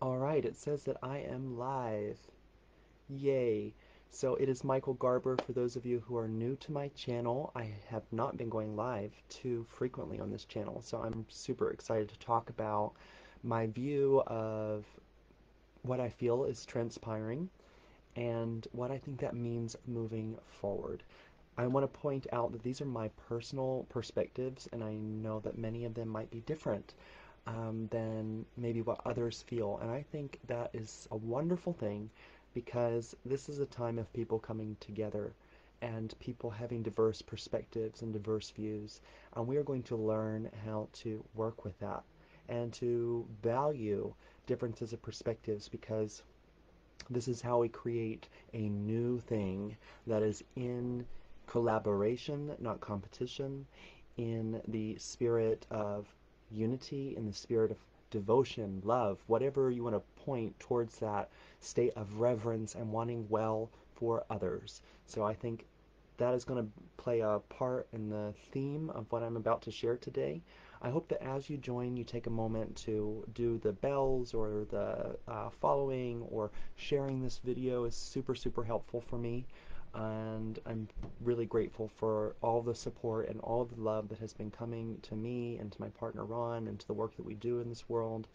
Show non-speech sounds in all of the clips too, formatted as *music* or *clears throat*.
All right, it says that I am live. Yay. So it is Michael Garber. For those of you who are new to my channel, I have not been going live too frequently on this channel. So I'm super excited to talk about my view of what I feel is transpiring and what I think that means moving forward. I want to point out that these are my personal perspectives, and I know that many of them might be different um, than maybe what others feel. And I think that is a wonderful thing because this is a time of people coming together and people having diverse perspectives and diverse views. And we are going to learn how to work with that and to value differences of perspectives because this is how we create a new thing that is in collaboration, not competition, in the spirit of unity, in the spirit of devotion, love, whatever you want to point towards that state of reverence and wanting well for others. So I think that is going to play a part in the theme of what I'm about to share today. I hope that as you join, you take a moment to do the bells or the uh, following or sharing this video is super, super helpful for me. And I'm really grateful for all the support and all the love that has been coming to me and to my partner Ron and to the work that we do in this world.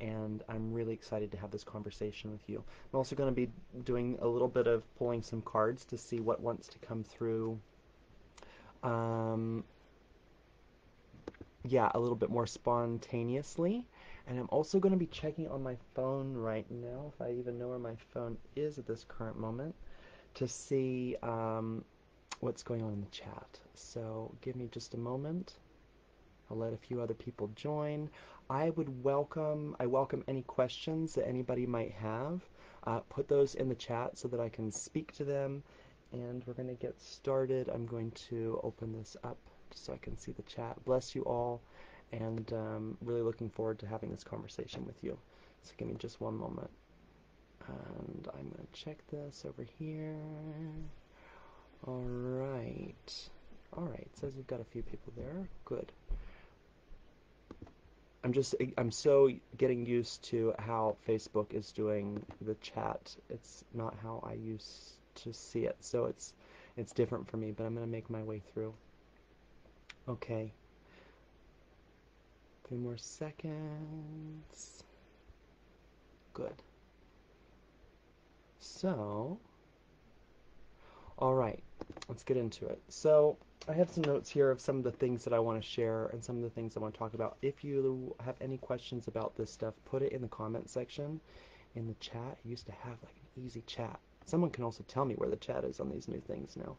And I'm really excited to have this conversation with you. I'm also going to be doing a little bit of pulling some cards to see what wants to come through. Um, yeah, a little bit more spontaneously. And I'm also going to be checking on my phone right now, if I even know where my phone is at this current moment, to see um, what's going on in the chat. So give me just a moment. I'll let a few other people join. I would welcome, I welcome any questions that anybody might have. Uh, put those in the chat so that I can speak to them. And we're going to get started. I'm going to open this up so I can see the chat. Bless you all, and um, really looking forward to having this conversation with you. So give me just one moment. And I'm going to check this over here. All right. All right, says we've got a few people there. Good. I'm just, I'm so getting used to how Facebook is doing the chat. It's not how I used to see it, so it's, it's different for me, but I'm going to make my way through. Okay. Three more seconds. Good. So, all right, let's get into it. So, I have some notes here of some of the things that I want to share and some of the things I want to talk about. If you have any questions about this stuff, put it in the comment section in the chat. I used to have like an easy chat. Someone can also tell me where the chat is on these new things now.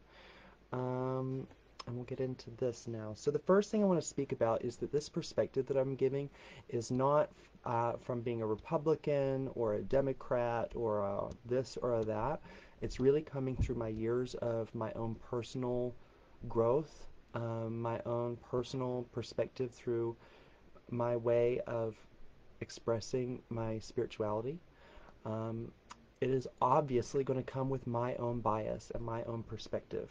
Um, and we'll get into this now. So the first thing I want to speak about is that this perspective that I'm giving is not uh, from being a Republican or a Democrat or a this or that. It's really coming through my years of my own personal growth, um, my own personal perspective through my way of expressing my spirituality. Um, it is obviously going to come with my own bias and my own perspective.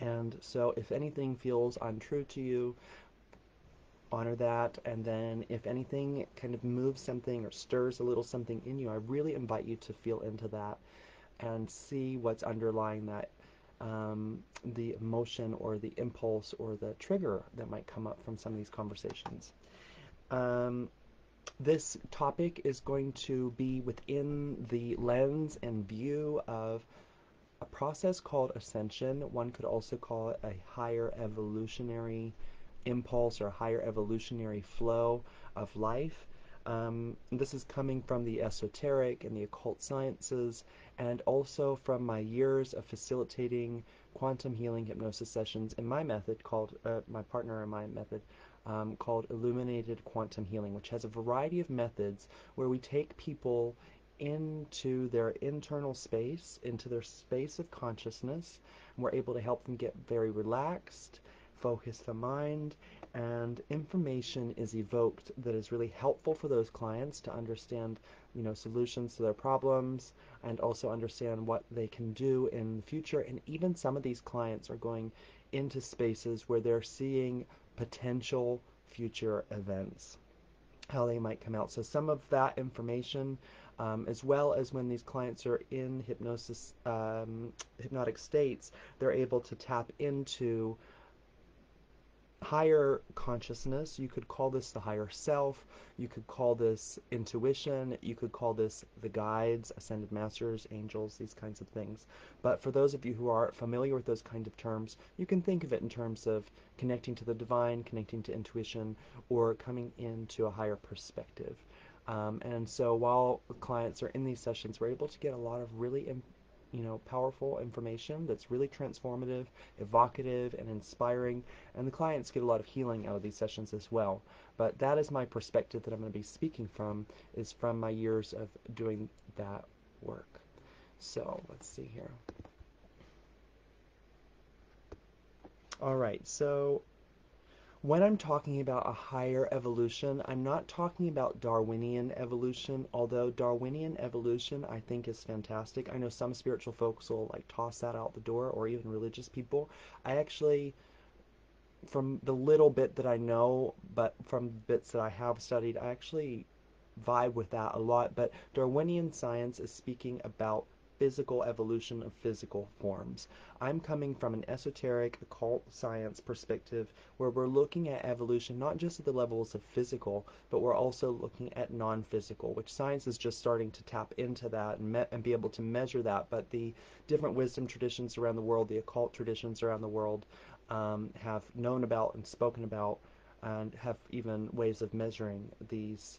And so if anything feels untrue to you, honor that. And then if anything kind of moves something or stirs a little something in you, I really invite you to feel into that and see what's underlying that um, the emotion or the impulse or the trigger that might come up from some of these conversations. Um, this topic is going to be within the lens and view of a process called ascension. One could also call it a higher evolutionary impulse or higher evolutionary flow of life. Um, this is coming from the esoteric and the occult sciences, and also from my years of facilitating quantum healing hypnosis sessions in my method called, uh, my partner and my method, um, called Illuminated Quantum Healing, which has a variety of methods where we take people into their internal space, into their space of consciousness. And we're able to help them get very relaxed, focus the mind, and information is evoked that is really helpful for those clients to understand, you know, solutions to their problems and also understand what they can do in the future. And even some of these clients are going into spaces where they're seeing potential future events. how they might come out. So some of that information, um, as well as when these clients are in hypnosis, um, hypnotic states, they're able to tap into higher consciousness. You could call this the higher self. You could call this intuition. You could call this the guides, ascended masters, angels, these kinds of things. But for those of you who are familiar with those kind of terms, you can think of it in terms of connecting to the divine, connecting to intuition, or coming into a higher perspective. Um, and so while clients are in these sessions, we're able to get a lot of really you know, powerful information that's really transformative, evocative, and inspiring. And the clients get a lot of healing out of these sessions as well. But that is my perspective that I'm going to be speaking from, is from my years of doing that work. So let's see here. All right, so when I'm talking about a higher evolution, I'm not talking about Darwinian evolution, although Darwinian evolution I think is fantastic. I know some spiritual folks will like toss that out the door, or even religious people. I actually, from the little bit that I know, but from bits that I have studied, I actually vibe with that a lot. But Darwinian science is speaking about physical evolution of physical forms. I'm coming from an esoteric occult science perspective where we're looking at evolution not just at the levels of physical, but we're also looking at non physical, which science is just starting to tap into that and, and be able to measure that. But the different wisdom traditions around the world, the occult traditions around the world, um, have known about and spoken about and have even ways of measuring these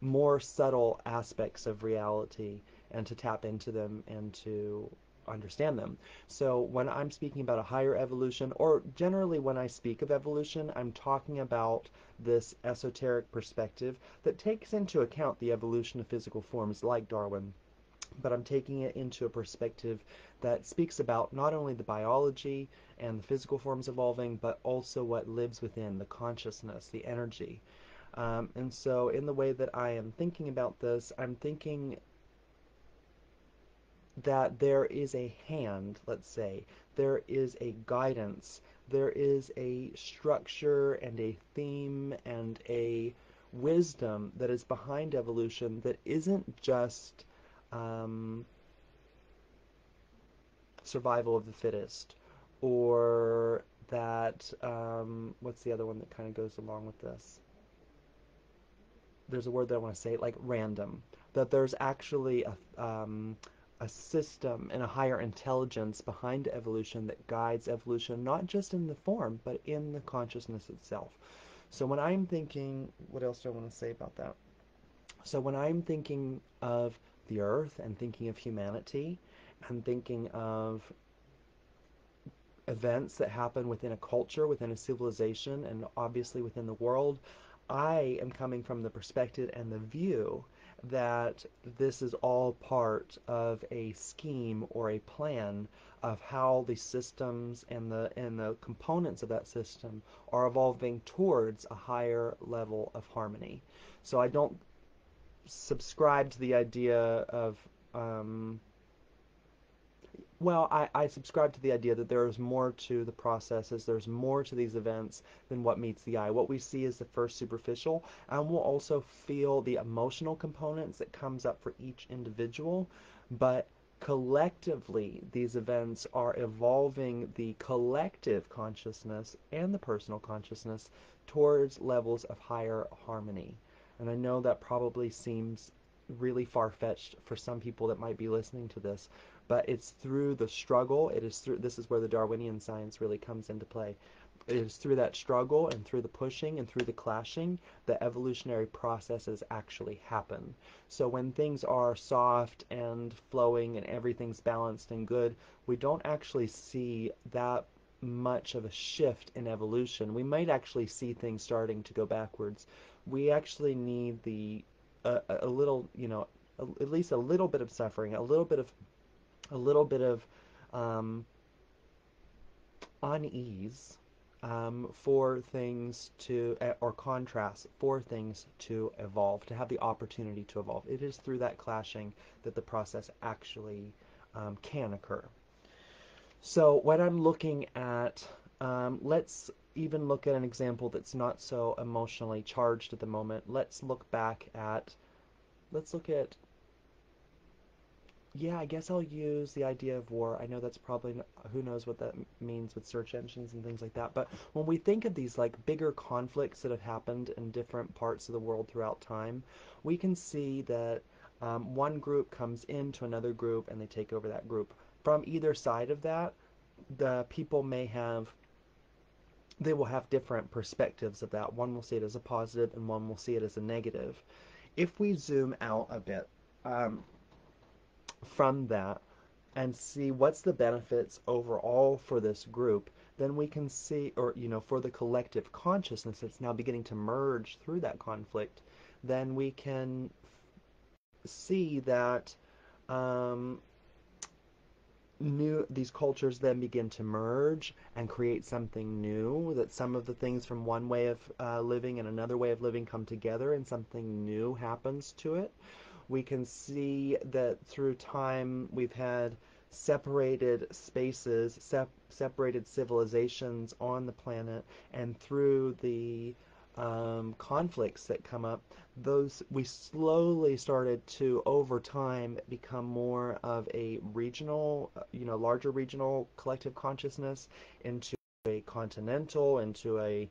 more subtle aspects of reality and to tap into them and to understand them. So when I'm speaking about a higher evolution, or generally when I speak of evolution, I'm talking about this esoteric perspective that takes into account the evolution of physical forms like Darwin. But I'm taking it into a perspective that speaks about not only the biology and the physical forms evolving, but also what lives within the consciousness, the energy. Um, and so, in the way that I am thinking about this, I'm thinking that there is a hand, let's say, there is a guidance, there is a structure and a theme and a wisdom that is behind evolution that isn't just um, survival of the fittest or that um, what's the other one that kind of goes along with this? There's a word that i want to say like random. That there's actually a, um, a system and a higher intelligence behind evolution that guides evolution, not just in the form, but in the consciousness itself. So when I'm thinking, what else do I want to say about that? So when I'm thinking of the earth and thinking of humanity and thinking of events that happen within a culture, within a civilization, and obviously within the world, I am coming from the perspective and the view that this is all part of a scheme or a plan of how the systems and the and the components of that system are evolving towards a higher level of harmony. So I don't subscribe to the idea of um, well, I, I subscribe to the idea that there is more to the processes, there's more to these events than what meets the eye. What we see is the first superficial, and we'll also feel the emotional components that comes up for each individual, but collectively these events are evolving the collective consciousness and the personal consciousness towards levels of higher harmony. And I know that probably seems really far-fetched for some people that might be listening to this, but it's through the struggle. It is through this is where the Darwinian science really comes into play. It is through that struggle and through the pushing and through the clashing that evolutionary processes actually happen. So when things are soft and flowing and everything's balanced and good, we don't actually see that much of a shift in evolution. We might actually see things starting to go backwards. We actually need the a, a little, you know, a, at least a little bit of suffering, a little bit of a little bit of um, unease um, for things to, eh, or contrast for things to evolve, to have the opportunity to evolve. It is through that clashing that the process actually um, can occur. So when I'm looking at, um, let's even look at an example that's not so emotionally charged at the moment. Let's look back at, let's look at, yeah, I guess I'll use the idea of war. I know that's probably, who knows what that means with search engines and things like that. But when we think of these like bigger conflicts that have happened in different parts of the world throughout time, we can see that um, one group comes into another group and they take over that group. From either side of that, the people may have they will have different perspectives of that. One will see it as a positive and one will see it as a negative. If we zoom out a bit um, from that and see what's the benefits overall for this group, then we can see, or, you know, for the collective consciousness that's now beginning to merge through that conflict, then we can see that um, new these cultures then begin to merge and create something new that some of the things from one way of uh, living and another way of living come together and something new happens to it we can see that through time we've had separated spaces sep- separated civilizations on the planet and through the um, conflicts that come up, those we slowly started to over time become more of a regional, uh, you know, larger regional collective consciousness into a continental, into a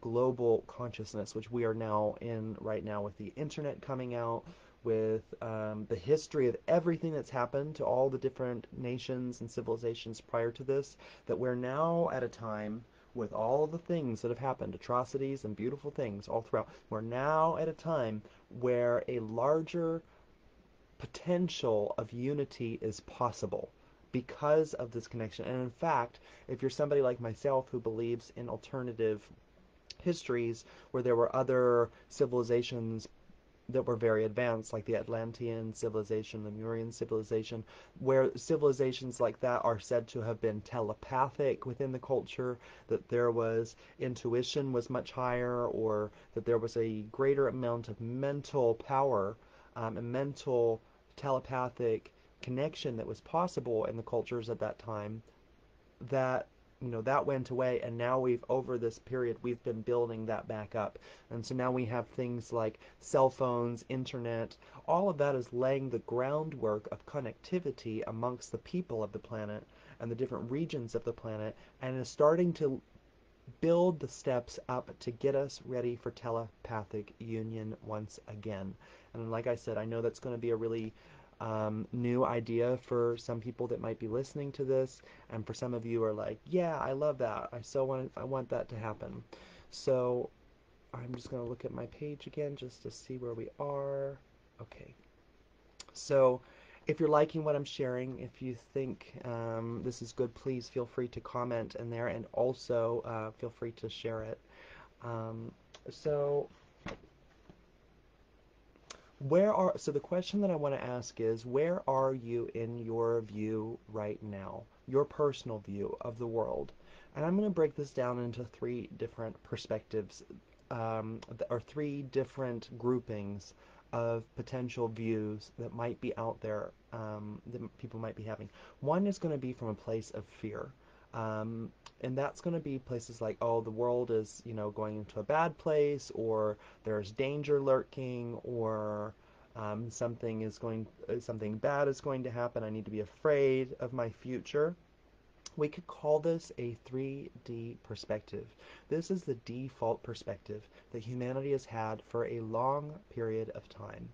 global consciousness, which we are now in right now with the internet coming out, with um, the history of everything that's happened to all the different nations and civilizations prior to this, that we're now at a time with all the things that have happened, atrocities and beautiful things all throughout, we're now at a time where a larger potential of unity is possible because of this connection. And in fact, if you're somebody like myself who believes in alternative histories where there were other civilizations that were very advanced, like the Atlantean civilization, the Lemurian civilization, where civilizations like that are said to have been telepathic within the culture, that there was intuition was much higher, or that there was a greater amount of mental power um, and mental telepathic connection that was possible in the cultures at that time that you know that went away and now we've over this period we've been building that back up. And so now we have things like cell phones internet all of that is laying the groundwork of connectivity amongst the people of the planet and the different regions of the planet and is starting to build the steps up to get us ready for telepathic union once again. And like i said i know that's going to be a really um, new idea for some people that might be listening to this, and for some of you are like, yeah, I love that. I so want I want that to happen. So I'm just gonna look at my page again just to see where we are. Okay. So if you're liking what I'm sharing, if you think um, this is good, please feel free to comment in there, and also uh, feel free to share it. Um, so where are so the question that I want to ask is where are you in your view right now, your personal view of the world? And I'm going to break this down into three different perspectives, um, or three different groupings of potential views that might be out there um, that people might be having. One is going to be from a place of fear. Um, and that's going to be places like, oh, the world is, you know, going into a bad place, or there's danger lurking, or um, something is going, uh, something bad is going to happen. I need to be afraid of my future. We could call this a 3D perspective. This is the default perspective that humanity has had for a long period of time.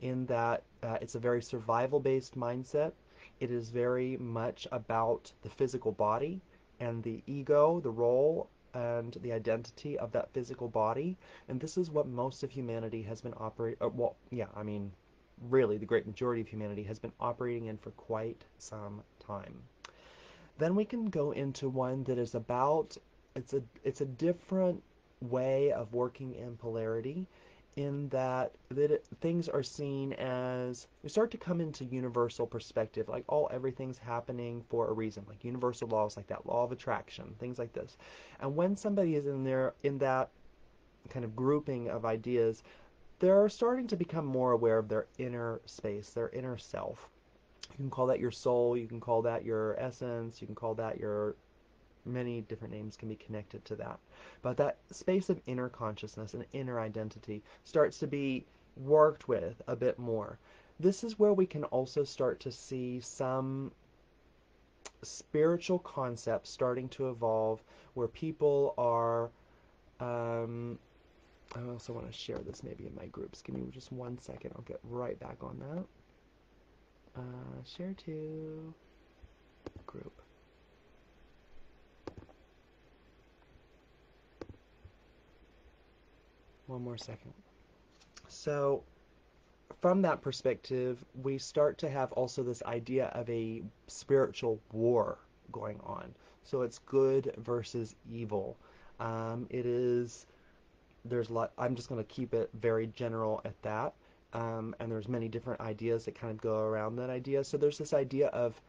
In that uh, it's a very survival based mindset. It is very much about the physical body and the ego, the role, and the identity of that physical body. And this is what most of humanity has been operating. Uh, well, yeah, I mean, really, the great majority of humanity has been operating in for quite some time. Then we can go into one that is about it's a it's a different way of working in polarity in that that it, things are seen as we start to come into universal perspective like oh everything's happening for a reason like universal laws like that law of attraction things like this. And when somebody is in there in that kind of grouping of ideas they're starting to become more aware of their inner space their inner self. You can call that your soul you can call that your essence you can call that your many different names can be connected to that. But that space of inner consciousness and inner identity starts to be worked with a bit more. This is where we can also start to see some spiritual concepts starting to evolve where people are. Um, I also want to share this maybe in my groups. Give me just one second. I'll get right back on that. Uh, share to group. One more second. So, from that perspective, we start to have also this idea of a spiritual war going on. So it's good versus evil. Um, it is there's a lot. I'm just going to keep it very general at that. Um, and there's many different ideas that kind of go around that idea. So there's this idea of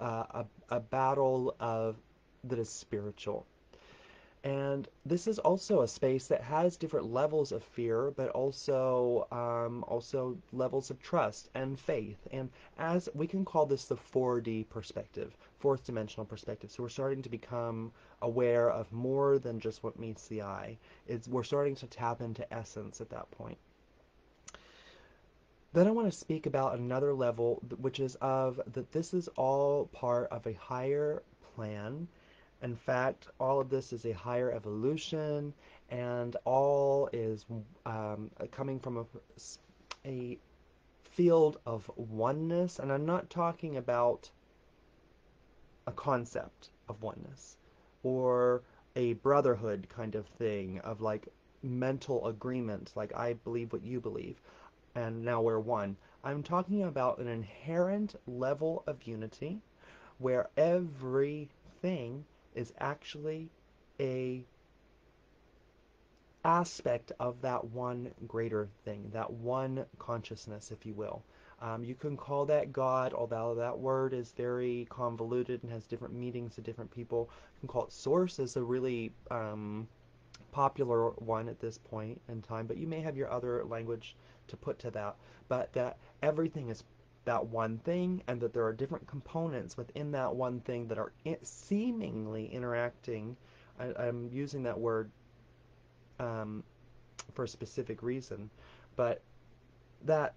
uh, a, a battle of that is spiritual. And this is also a space that has different levels of fear, but also um, also levels of trust and faith. And as we can call this the 4D perspective, fourth dimensional perspective. So we're starting to become aware of more than just what meets the eye. It's, we're starting to tap into essence at that point. Then I want to speak about another level, which is of that this is all part of a higher plan in fact, all of this is a higher evolution, and all is um, coming from a, a field of oneness. And I'm not talking about a concept of oneness or a brotherhood kind of thing of like mental agreement, like I believe what you believe, and now we're one. I'm talking about an inherent level of unity where everything is actually a aspect of that one greater thing, that one consciousness, if you will. Um, you can call that God, although that word is very convoluted and has different meanings to different people. You can call it source is a really um, popular one at this point in time, but you may have your other language to put to that. But that everything is that one thing and that there are different components within that one thing that are seemingly interacting. I, am using that word um, for a specific reason, but that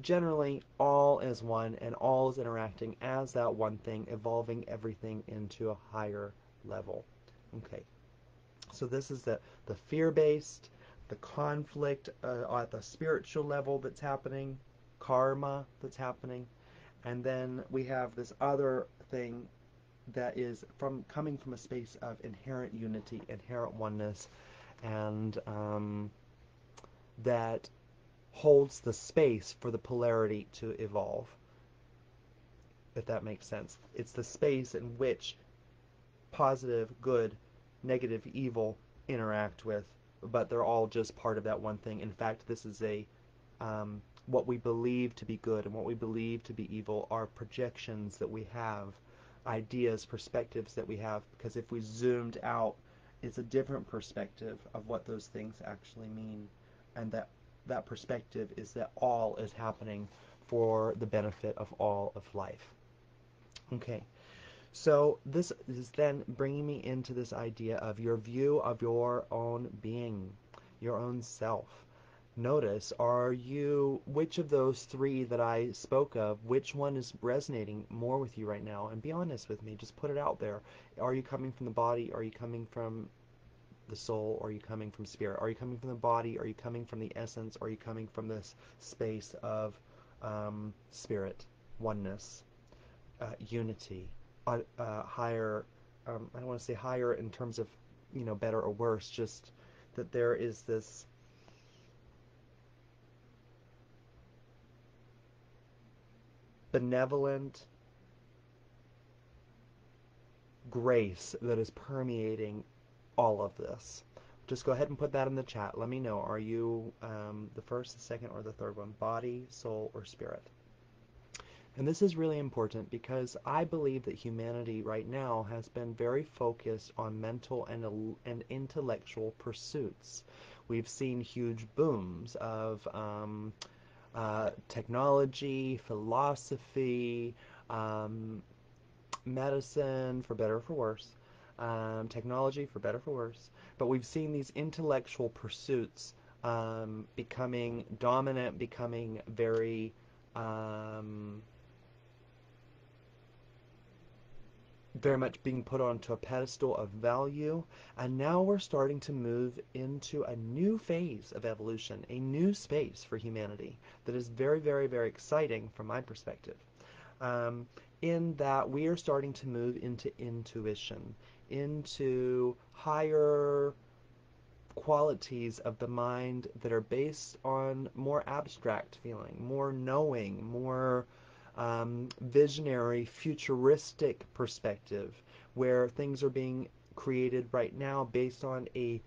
generally all is one and all is interacting as that one thing, evolving everything into a higher level. Okay, so this is the, the fear based, the conflict uh, at the spiritual level that's happening karma that's happening. And then we have this other thing that is from coming from a space of inherent unity, inherent oneness, and um, that holds the space for the polarity to evolve. If that makes sense. It's the space in which positive, good, negative, evil interact with, but they're all just part of that one thing. In fact, this is a um, what we believe to be good and what we believe to be evil are projections that we have, ideas, perspectives that we have, because if we zoomed out, it's a different perspective of what those things actually mean. And that, that perspective is that all is happening for the benefit of all of life. Okay. So this is then bringing me into this idea of your view of your own being, your own self notice are you which of those three that I spoke of which one is resonating more with you right now? And be honest with me just put it out there. Are you coming from the body? Are you coming from the soul? Are you coming from spirit? Are you coming from the body? Are you coming from the essence? Are you coming from this space of um, spirit oneness uh, unity uh, uh, higher um, I don't want to say higher in terms of you know better or worse just that there is this benevolent grace that is permeating all of this. Just go ahead and put that in the chat. Let me know. Are you um, the first, the second, or the third one? Body, soul, or spirit? And this is really important because I believe that humanity right now has been very focused on mental and, and intellectual pursuits. We've seen huge booms of um, uh, technology, philosophy, um, medicine, for better or for worse, um, technology for better or for worse, but we've seen these intellectual pursuits um, becoming dominant, becoming very um, very much being put onto a pedestal of value. And now we're starting to move into a new phase of evolution, a new space for humanity that is very, very, very exciting from my perspective. Um, in that we are starting to move into intuition, into higher qualities of the mind that are based on more abstract feeling, more knowing, more um, visionary, futuristic perspective, where things are being created right now based on a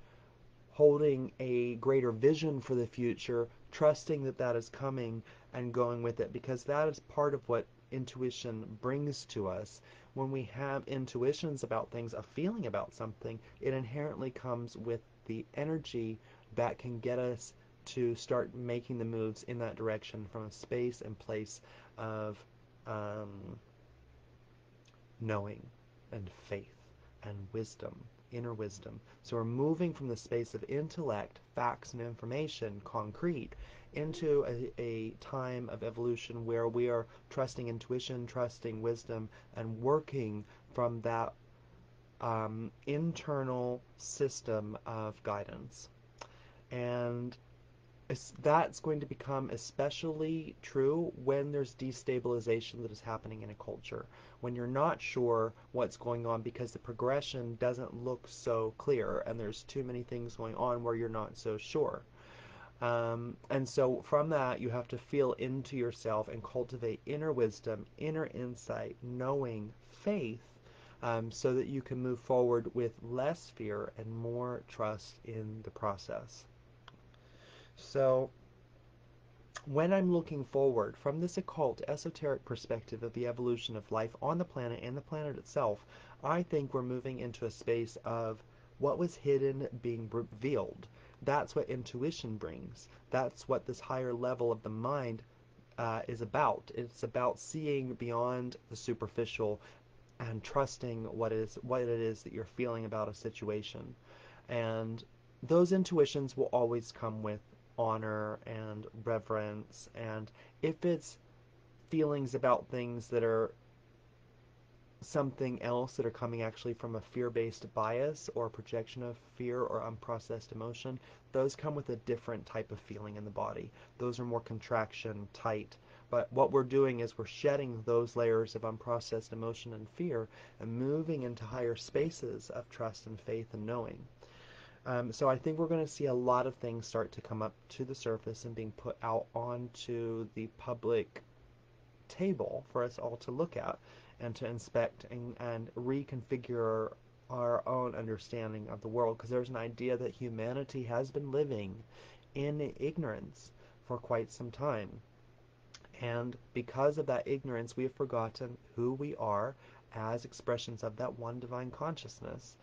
holding a greater vision for the future, trusting that that is coming and going with it, because that is part of what intuition brings to us. When we have intuitions about things, a feeling about something, it inherently comes with the energy that can get us to start making the moves in that direction from a space and place of um, knowing and faith and wisdom, inner wisdom. So we're moving from the space of intellect, facts, and information, concrete, into a, a time of evolution where we are trusting intuition, trusting wisdom, and working from that um, internal system of guidance. And that's going to become especially true when there's destabilization that is happening in a culture. When you're not sure what's going on because the progression doesn't look so clear and there's too many things going on where you're not so sure. Um, and so from that, you have to feel into yourself and cultivate inner wisdom, inner insight, knowing, faith, um, so that you can move forward with less fear and more trust in the process. So, when I'm looking forward from this occult, esoteric perspective of the evolution of life on the planet and the planet itself, I think we're moving into a space of what was hidden being revealed. That's what intuition brings. That's what this higher level of the mind uh, is about. It's about seeing beyond the superficial and trusting what is what it is that you're feeling about a situation. And those intuitions will always come with honor and reverence. And if it's feelings about things that are something else that are coming actually from a fear-based bias or projection of fear or unprocessed emotion, those come with a different type of feeling in the body. Those are more contraction, tight. But what we're doing is we're shedding those layers of unprocessed emotion and fear and moving into higher spaces of trust and faith and knowing. Um, so I think we're going to see a lot of things start to come up to the surface and being put out onto the public table for us all to look at and to inspect and, and reconfigure our own understanding of the world because there's an idea that humanity has been living in ignorance for quite some time. And because of that ignorance, we have forgotten who we are as expressions of that one divine consciousness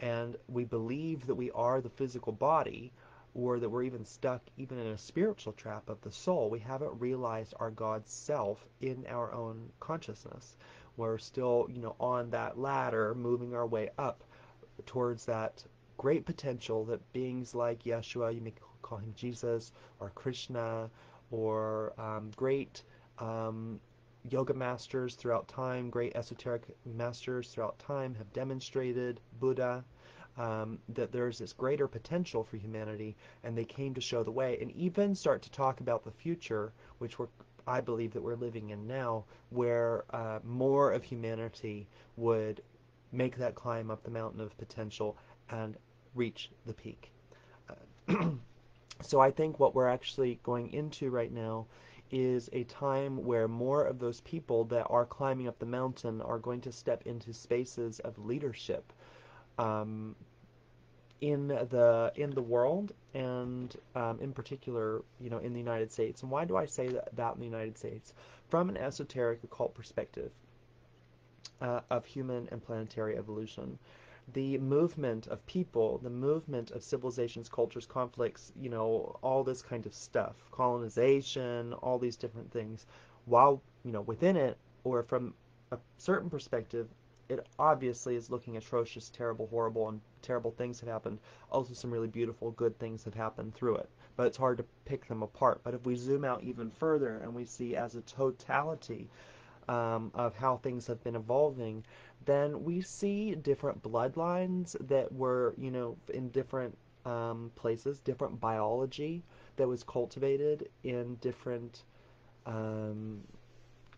and we believe that we are the physical body or that we're even stuck even in a spiritual trap of the soul, we haven't realized our God's self in our own consciousness. We're still, you know, on that ladder, moving our way up towards that great potential that beings like Yeshua, you may call him Jesus, or Krishna, or um, great um, yoga masters throughout time, great esoteric masters throughout time have demonstrated, Buddha, um, that there's this greater potential for humanity, and they came to show the way, and even start to talk about the future, which we're, I believe that we're living in now, where uh, more of humanity would make that climb up the mountain of potential and reach the peak. Uh, *clears throat* so I think what we're actually going into right now is a time where more of those people that are climbing up the mountain are going to step into spaces of leadership um, in the in the world and um, in particular, you know, in the United States. And why do I say that, that in the United States? From an esoteric occult perspective uh, of human and planetary evolution, the movement of people, the movement of civilizations, cultures, conflicts, you know, all this kind of stuff, colonization, all these different things, while, you know, within it or from a certain perspective, it obviously is looking atrocious, terrible, horrible, and terrible things have happened. Also, some really beautiful, good things have happened through it. But it's hard to pick them apart. But if we zoom out even further and we see as a totality um, of how things have been evolving, then we see different bloodlines that were, you know, in different um, places, different biology that was cultivated in different um,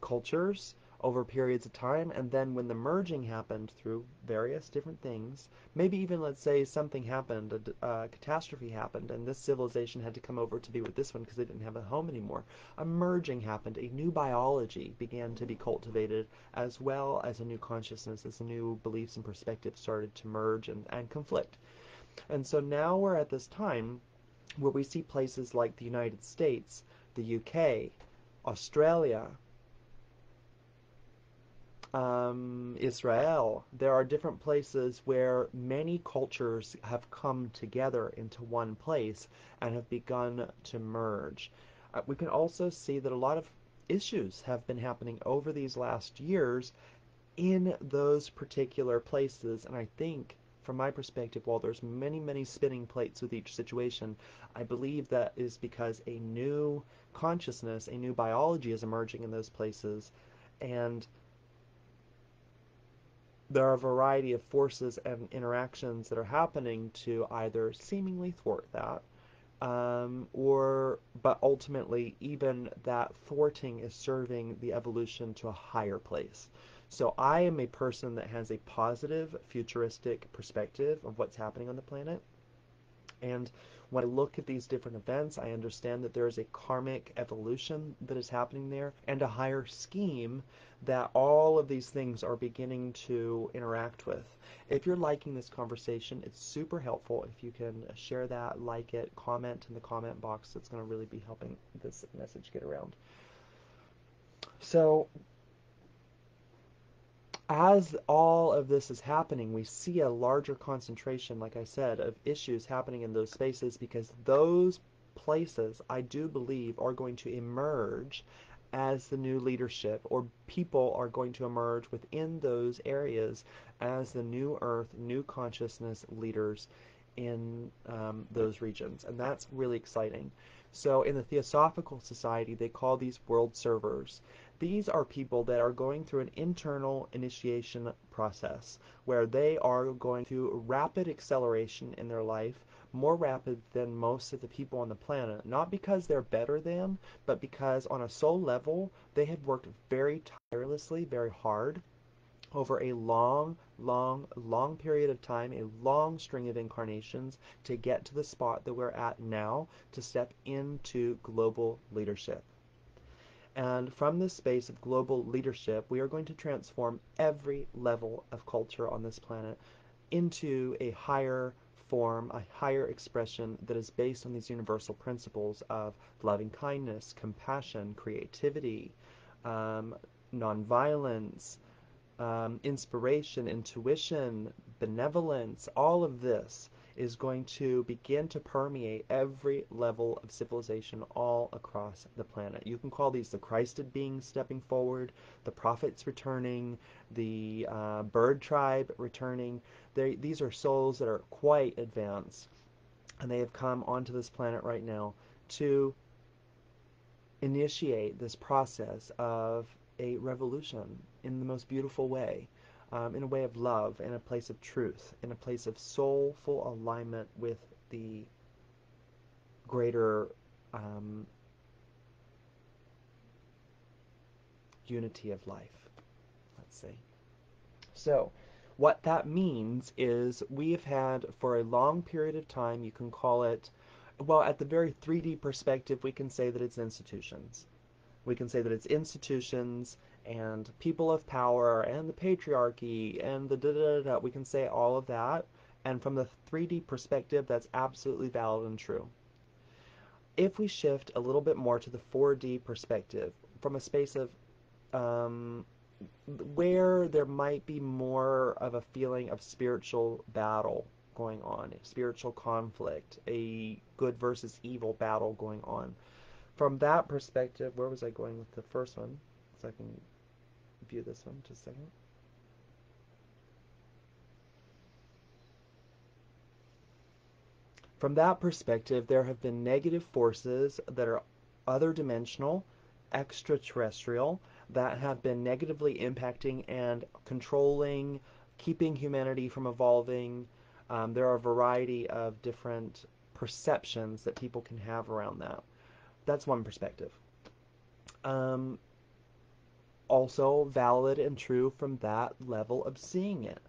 cultures over periods of time. And then when the merging happened through various different things, maybe even let's say something happened, a, a uh, catastrophe happened, and this civilization had to come over to be with this one because they didn't have a home anymore. A merging happened. A new biology began to be cultivated, as well as a new consciousness, as new beliefs and perspectives started to merge and, and conflict. And so now we're at this time where we see places like the United States, the UK, Australia, um, Israel, there are different places where many cultures have come together into one place and have begun to merge. Uh, we can also see that a lot of issues have been happening over these last years in those particular places, and I think from my perspective, while there's many, many spinning plates with each situation, I believe that is because a new consciousness, a new biology is emerging in those places, and there are a variety of forces and interactions that are happening to either seemingly thwart that, um, or but ultimately even that thwarting is serving the evolution to a higher place. So I am a person that has a positive, futuristic perspective of what's happening on the planet, and when I look at these different events, I understand that there is a karmic evolution that is happening there and a higher scheme that all of these things are beginning to interact with. If you're liking this conversation, it's super helpful if you can share that, like it, comment in the comment box. It's going to really be helping this message get around. So, as all of this is happening, we see a larger concentration, like I said, of issues happening in those spaces because those places, I do believe, are going to emerge as the new leadership, or people are going to emerge within those areas as the new earth, new consciousness leaders in um, those regions. And that's really exciting. So, in the Theosophical Society, they call these world servers. These are people that are going through an internal initiation process where they are going through rapid acceleration in their life more rapid than most of the people on the planet. Not because they're better than, but because on a soul level, they have worked very tirelessly, very hard over a long, long, long period of time, a long string of incarnations to get to the spot that we're at now to step into global leadership. And from this space of global leadership, we are going to transform every level of culture on this planet into a higher form, a higher expression that is based on these universal principles of loving kindness, compassion, creativity, um, nonviolence, um, inspiration, intuition, benevolence, all of this is going to begin to permeate every level of civilization all across the planet. You can call these the Christed beings stepping forward, the prophets returning, the uh, bird tribe returning. They, these are souls that are quite advanced, and they have come onto this planet right now to initiate this process of a revolution in the most beautiful way um, in a way of love, in a place of truth, in a place of soulful alignment with the greater um, unity of life, let's say. So, what that means is we've had for a long period of time, you can call it, well, at the very 3D perspective, we can say that it's institutions. We can say that it's institutions and people of power and the patriarchy and the da da da. We can say all of that. And from the 3D perspective, that's absolutely valid and true. If we shift a little bit more to the 4D perspective, from a space of um, where there might be more of a feeling of spiritual battle going on, spiritual conflict, a good versus evil battle going on. From that perspective, where was I going with the first one? So I can view this one just a second. From that perspective, there have been negative forces that are other dimensional, extraterrestrial, that have been negatively impacting and controlling, keeping humanity from evolving. Um, there are a variety of different perceptions that people can have around that. That's one perspective. Um, also valid and true from that level of seeing it.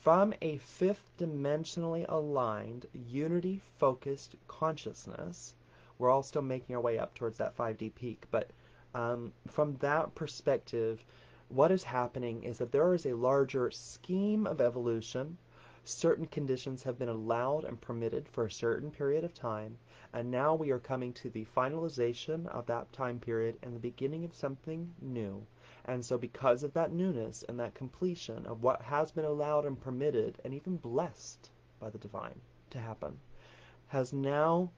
From a fifth dimensionally aligned, unity focused consciousness, we're all still making our way up towards that 5D peak, but um, from that perspective, what is happening is that there is a larger scheme of evolution. Certain conditions have been allowed and permitted for a certain period of time, and now we are coming to the finalization of that time period and the beginning of something new. And so, because of that newness and that completion of what has been allowed and permitted and even blessed by the divine to happen, has now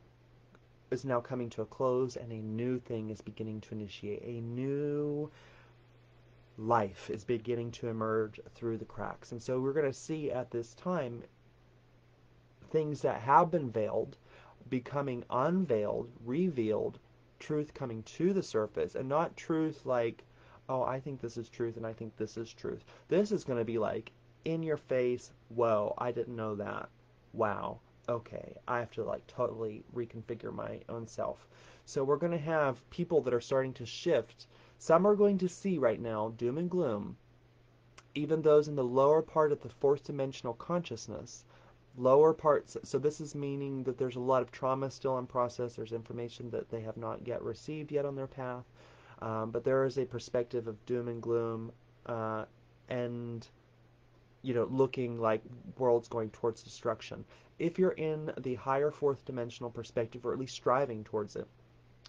is now coming to a close and a new thing is beginning to initiate. A new life is beginning to emerge through the cracks. And so we're going to see at this time things that have been veiled becoming unveiled, revealed, truth coming to the surface, and not truth like oh, I think this is truth and I think this is truth. This is going to be like in your face, whoa, I didn't know that. Wow. Okay, I have to like totally reconfigure my own self. So we're going to have people that are starting to shift. Some are going to see right now doom and gloom. Even those in the lower part of the fourth dimensional consciousness, lower parts. So this is meaning that there's a lot of trauma still in process. There's information that they have not yet received yet on their path. Um, but there is a perspective of doom and gloom uh, and you know looking like worlds going towards destruction. If you're in the higher fourth dimensional perspective, or at least striving towards it,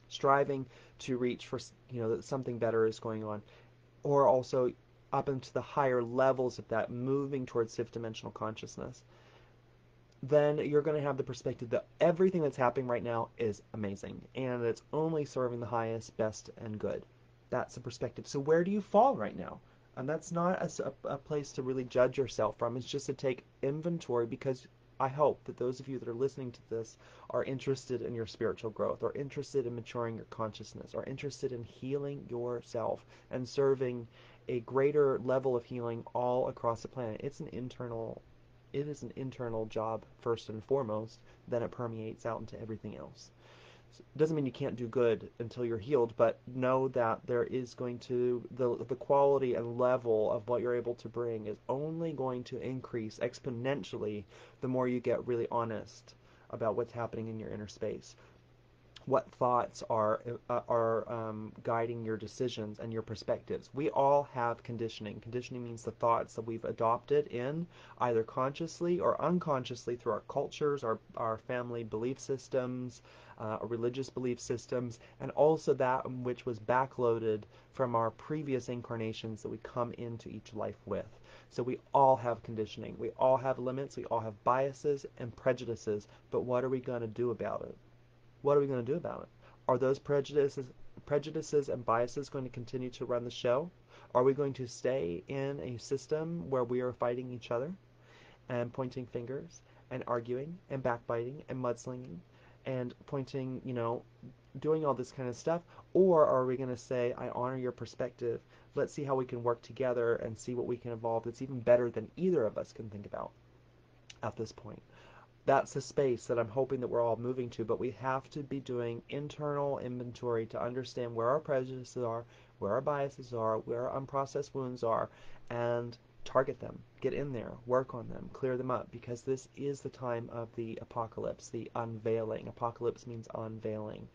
striving to reach for you know that something better is going on, or also up into the higher levels of that, moving towards fifth dimensional consciousness, then you're going to have the perspective that everything that's happening right now is amazing and it's only serving the highest, best, and good. That's the perspective. So where do you fall right now? And that's not a, a place to really judge yourself from. It's just to take inventory because I hope that those of you that are listening to this are interested in your spiritual growth, are interested in maturing your consciousness, are interested in healing yourself and serving a greater level of healing all across the planet. It's an internal it is an internal job first and foremost, then it permeates out into everything else. So doesn't mean you can't do good until you're healed, but know that there is going to the the quality and level of what you're able to bring is only going to increase exponentially the more you get really honest about what's happening in your inner space what thoughts are uh, are um, guiding your decisions and your perspectives. We all have conditioning. Conditioning means the thoughts that we've adopted in either consciously or unconsciously through our cultures, our our family belief systems, uh, religious belief systems, and also that which was backloaded from our previous incarnations that we come into each life with. So we all have conditioning. We all have limits. We all have biases and prejudices. But what are we going to do about it? What are we going to do about it? Are those prejudices, prejudices and biases going to continue to run the show? Are we going to stay in a system where we are fighting each other and pointing fingers and arguing and backbiting and mudslinging and pointing, you know, doing all this kind of stuff? Or are we going to say, I honor your perspective. Let's see how we can work together and see what we can evolve that's even better than either of us can think about at this point that's the space that I'm hoping that we're all moving to, but we have to be doing internal inventory to understand where our prejudices are, where our biases are, where our unprocessed wounds are, and target them, get in there, work on them, clear them up, because this is the time of the apocalypse, the unveiling. Apocalypse means unveiling,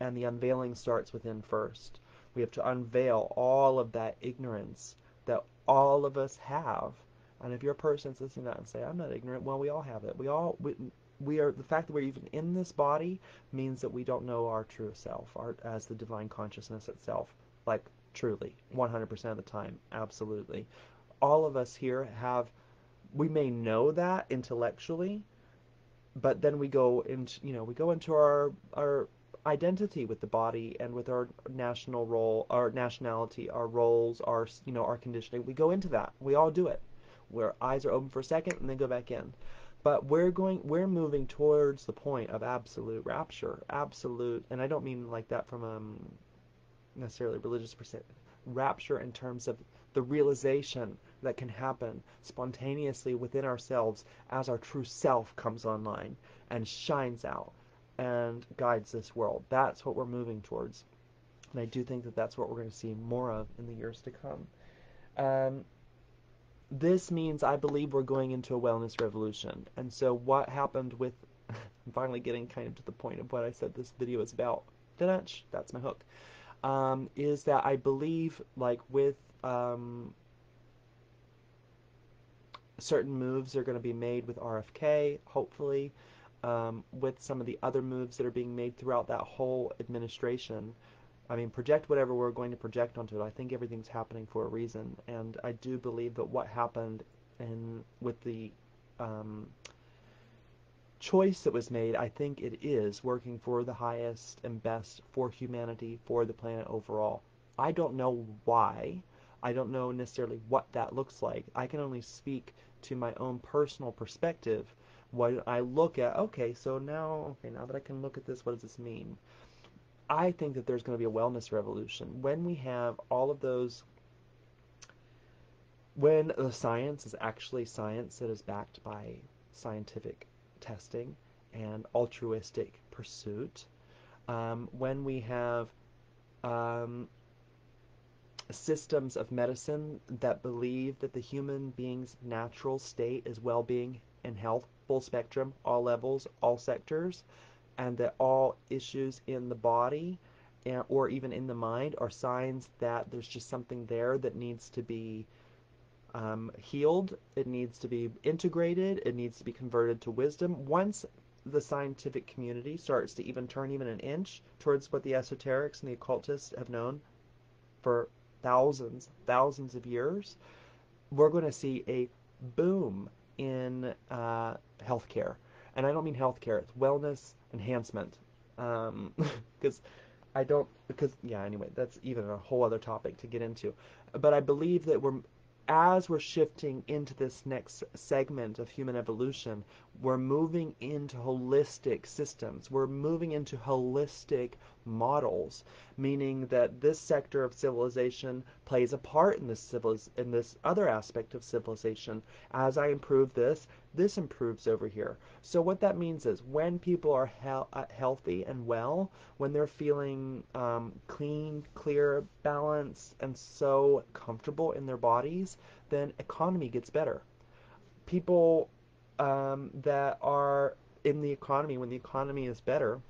and the unveiling starts within first. We have to unveil all of that ignorance that all of us have and if you're a person that's listening to that and say, I'm not ignorant, well, we all have it. We all, we, we are, the fact that we're even in this body means that we don't know our true self our, as the divine consciousness itself. Like, truly, 100% of the time, absolutely. All of us here have, we may know that intellectually, but then we go into, you know, we go into our, our identity with the body and with our national role, our nationality, our roles, our, you know, our conditioning. We go into that. We all do it where eyes are open for a second and then go back in. but we're going we're moving towards the point of absolute rapture absolute and i don't mean like that from a um, necessarily religious perspective rapture in terms of the realization that can happen spontaneously within ourselves as our true self comes online and shines out and guides this world. That's what we're moving towards. And i do think that that's what we're going to see more of in the years to come. Um, this means I believe we're going into a wellness revolution. And so what happened with *laughs* I'm finally getting kind of to the point of what I said this video is about. That's my hook. Um, is that I believe like with um, certain moves are going to be made with RFK, hopefully, um, with some of the other moves that are being made throughout that whole administration. I mean, project whatever we're going to project onto it. I think everything's happening for a reason, and I do believe that what happened in with the um, choice that was made, I think it is working for the highest and best for humanity, for the planet overall. I don't know why. I don't know necessarily what that looks like. I can only speak to my own personal perspective. What I look at, okay, so now, okay, now that I can look at this, what does this mean? I think that there's going to be a wellness revolution. When we have all of those when the science is actually science that is backed by scientific testing and altruistic pursuit, um, when we have um, systems of medicine that believe that the human being's natural state is well being and health, full spectrum, all levels, all sectors, and that all issues in the body and, or even in the mind are signs that there's just something there that needs to be um, healed, it needs to be integrated, it needs to be converted to wisdom. Once the scientific community starts to even turn even an inch towards what the esoterics and the occultists have known for thousands, thousands of years, we're going to see a boom in uh, healthcare. And I don't mean healthcare, it's wellness enhancement. Because um, *laughs* I don't, because, yeah, anyway, that's even a whole other topic to get into. But I believe that we're, as we're shifting into this next segment of human evolution, we're moving into holistic systems. We're moving into holistic models, meaning that this sector of civilization plays a part in this in this other aspect of civilization. As I improve this, this improves over here. So what that means is when people are he uh, healthy and well, when they're feeling um, clean, clear, balanced, and so comfortable in their bodies, then economy gets better. People um, that are in the economy, when the economy is better,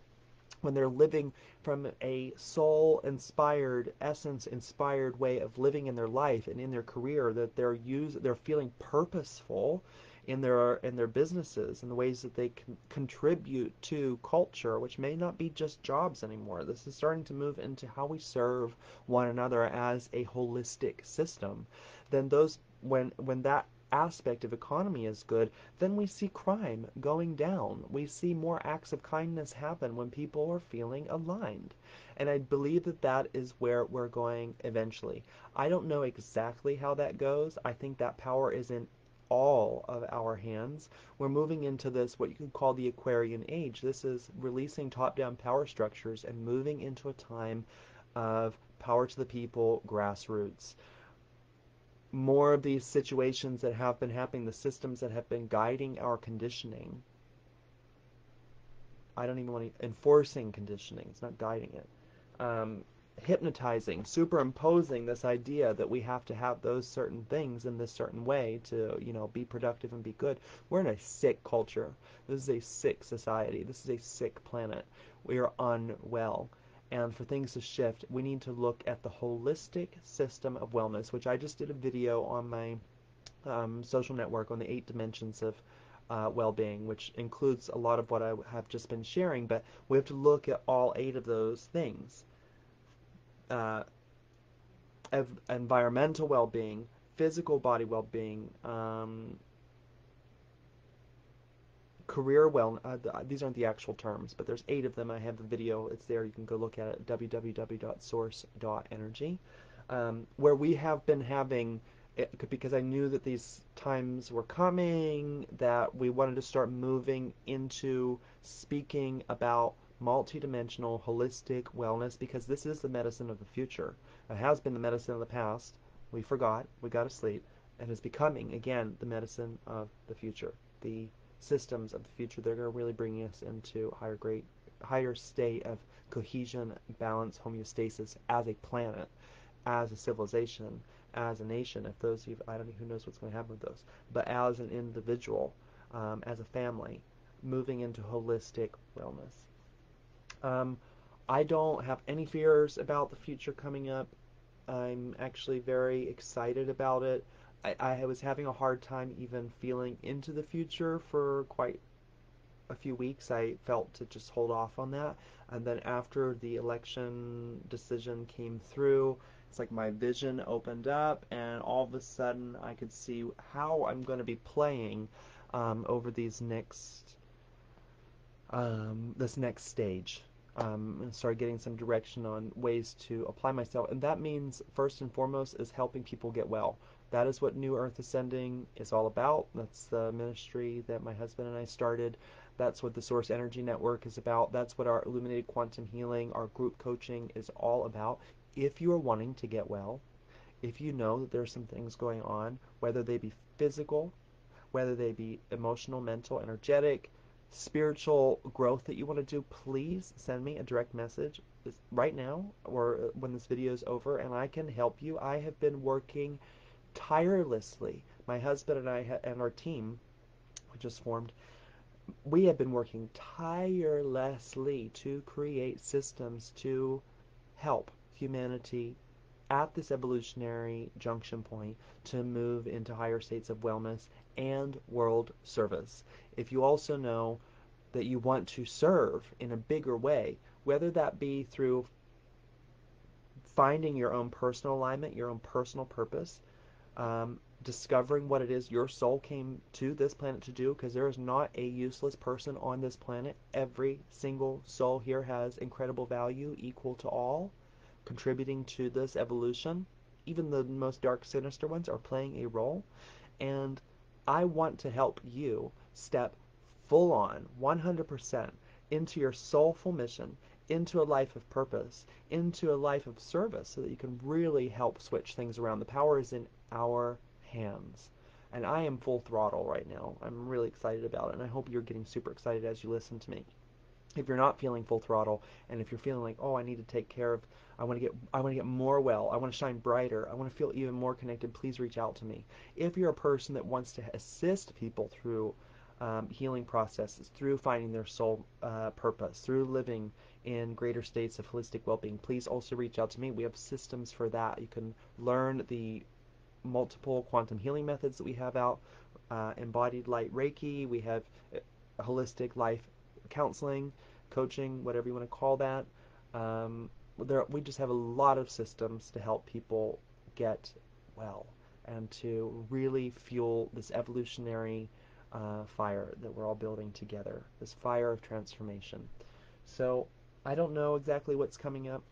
when they're living from a soul inspired, essence inspired way of living in their life and in their career, that they're use, they're feeling purposeful in their in their businesses and the ways that they can contribute to culture, which may not be just jobs anymore. This is starting to move into how we serve one another as a holistic system. Then those when when that aspect of economy is good, then we see crime going down. We see more acts of kindness happen when people are feeling aligned. And I believe that that is where we're going eventually. I don't know exactly how that goes. I think that power is in all of our hands. We're moving into this, what you could call the Aquarian age. This is releasing top down power structures and moving into a time of power to the people, grassroots. More of these situations that have been happening, the systems that have been guiding our conditioning. I don't even want to enforcing conditioning. It's not guiding it. Um, hypnotizing, superimposing this idea that we have to have those certain things in this certain way to, you know, be productive and be good. We're in a sick culture. This is a sick society. This is a sick planet. We are unwell. And for things to shift, we need to look at the holistic system of wellness, which I just did a video on my um, social network on the eight dimensions of uh, well-being, which includes a lot of what I have just been sharing. But we have to look at all eight of those things uh, environmental well-being, physical body well-being, um, career well. Uh, these aren't the actual terms, but there's eight of them. I have the video. It's there. You can go look at it. www.source.energy, um, where we have been having it, because I knew that these times were coming, that we wanted to start moving into speaking about multidimensional, holistic wellness because this is the medicine of the future. It has been the medicine of the past. We forgot, we got to sleep, and is becoming, again, the medicine of the future. The systems of the future, they're going to really bring us into higher great, higher state of cohesion, balance, homeostasis as a planet, as a civilization, as a nation, if those you, I don't know who knows what's going to happen with those, but as an individual, um, as a family, moving into holistic wellness. Um, I don't have any fears about the future coming up. I'm actually very excited about it. I, I was having a hard time even feeling into the future for quite a few weeks. I felt to just hold off on that. And then after the election decision came through, it's like my vision opened up, and all of a sudden I could see how I'm going to be playing um, over these next um, this next stage. Um, and start getting some direction on ways to apply myself, and that means first and foremost is helping people get well. That is what New Earth Ascending is all about. That's the ministry that my husband and I started. That's what the Source Energy Network is about. That's what our Illuminated Quantum Healing, our group coaching is all about if you are wanting to get well, if you know that there are some things going on, whether they be physical, whether they be emotional, mental, energetic, spiritual growth that you want to do, please send me a direct message right now or when this video is over and I can help you. I have been working tirelessly. My husband and I and our team, which just formed, we have been working tirelessly to create systems to help humanity at this evolutionary junction point to move into higher states of wellness and world service. If you also know that you want to serve in a bigger way, whether that be through finding your own personal alignment, your own personal purpose, um, discovering what it is your soul came to this planet to do, because there is not a useless person on this planet. Every single soul here has incredible value, equal to all contributing to this evolution. Even the most dark, sinister ones are playing a role. And I want to help you step full on, 100%, into your soulful mission, into a life of purpose, into a life of service, so that you can really help switch things around. The power is in our hands. And I am full throttle right now. I'm really excited about it, and I hope you're getting super excited as you listen to me if you're not feeling full throttle and if you're feeling like oh i need to take care of i want to get i want to get more well i want to shine brighter i want to feel even more connected please reach out to me if you're a person that wants to assist people through um, healing processes through finding their soul uh, purpose through living in greater states of holistic well-being please also reach out to me we have systems for that you can learn the multiple quantum healing methods that we have out uh, embodied light reiki we have uh, holistic life counseling, coaching, whatever you want to call that. Um, there, we just have a lot of systems to help people get well and to really fuel this evolutionary uh, fire that we're all building together, this fire of transformation. So I don't know exactly what's coming up.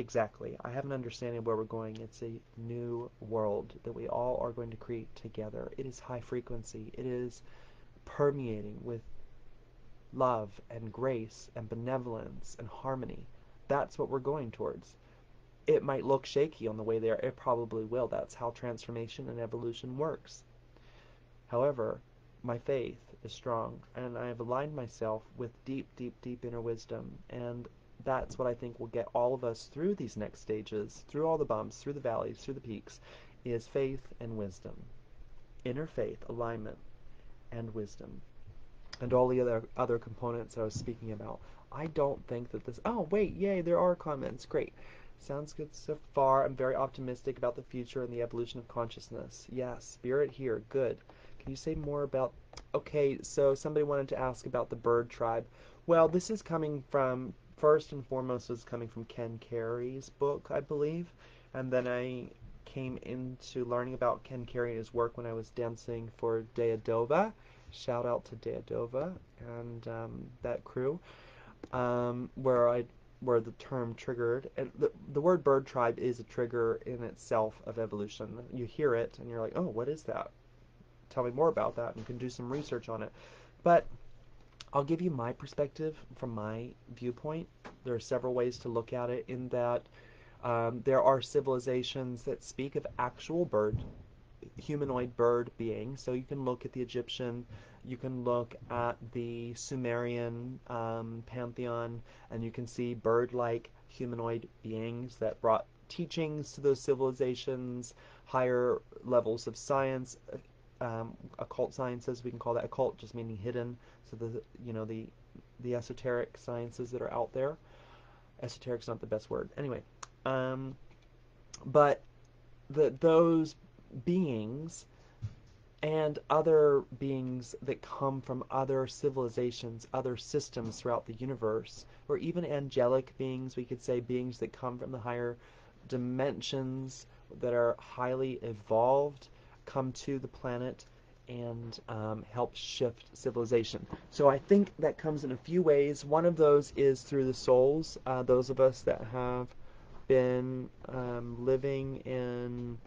Exactly. I have an understanding of where we're going. It's a new world that we all are going to create together. It is high frequency. It is permeating with love and grace and benevolence and harmony. That's what we're going towards. It might look shaky on the way there. It probably will. That's how transformation and evolution works. However, my faith is strong, and I have aligned myself with deep, deep, deep inner wisdom, and that's what I think will get all of us through these next stages, through all the bumps, through the valleys, through the peaks, is faith and wisdom. Inner faith, alignment, and wisdom and all the other other components I was speaking about. I don't think that this. Oh wait, yay! There are comments. Great. Sounds good so far. I'm very optimistic about the future and the evolution of consciousness. Yeah, spirit here. Good. Can you say more about? Okay, so somebody wanted to ask about the bird tribe. Well, this is coming from first and foremost was coming from Ken Carey's book, I believe, and then I came into learning about Ken Carey and his work when I was dancing for Deadova Shout out to Deadova and um, that crew, um, where I where the term triggered. And the, the word bird tribe is a trigger in itself of evolution. You hear it and you're like, oh, what is that? Tell me more about that. And you can do some research on it. But I'll give you my perspective from my viewpoint. There are several ways to look at it in that um, there are civilizations that speak of actual bird, humanoid bird beings. So you can look at the Egyptian, you can look at the Sumerian um, pantheon, and you can see bird-like humanoid beings that brought teachings to those civilizations, higher levels of science, um, occult sciences. We can call that occult, just meaning hidden. So the you know the the esoteric sciences that are out there. Esoteric's not the best word. Anyway, um, but the, those beings and other beings that come from other civilizations, other systems throughout the universe, or even angelic beings, we could say beings that come from the higher dimensions that are highly evolved, come to the planet and um, help shift civilization. So I think that comes in a few ways. One of those is through the souls, uh, those of us that have been um, living in